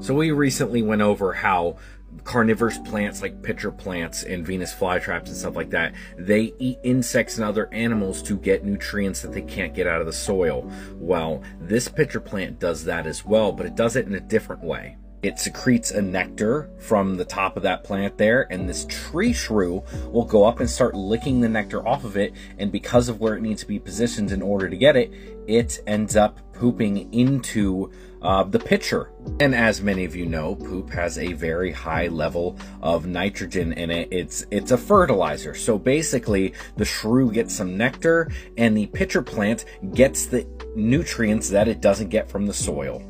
So we recently went over how carnivorous plants like pitcher plants and Venus flytraps and stuff like that, they eat insects and other animals to get nutrients that they can't get out of the soil. Well, this pitcher plant does that as well, but it does it in a different way. It secretes a nectar from the top of that plant there, and this tree shrew will go up and start licking the nectar off of it. And because of where it needs to be positioned in order to get it, it ends up pooping into uh, the pitcher. And as many of you know, poop has a very high level of nitrogen in it. It's it's a fertilizer. So basically, the shrew gets some nectar, and the pitcher plant gets the nutrients that it doesn't get from the soil.